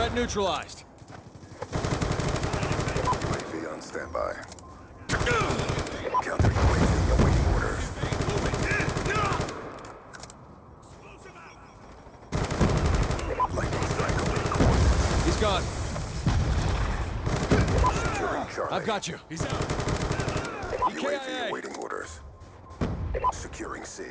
Threat neutralized. UAV on standby. Counter UAV awaiting orders. Lightning strike awaiting coordinates. He's gone. Securing Charlie. I've got you. He's out. UAV awaiting orders. Securing C.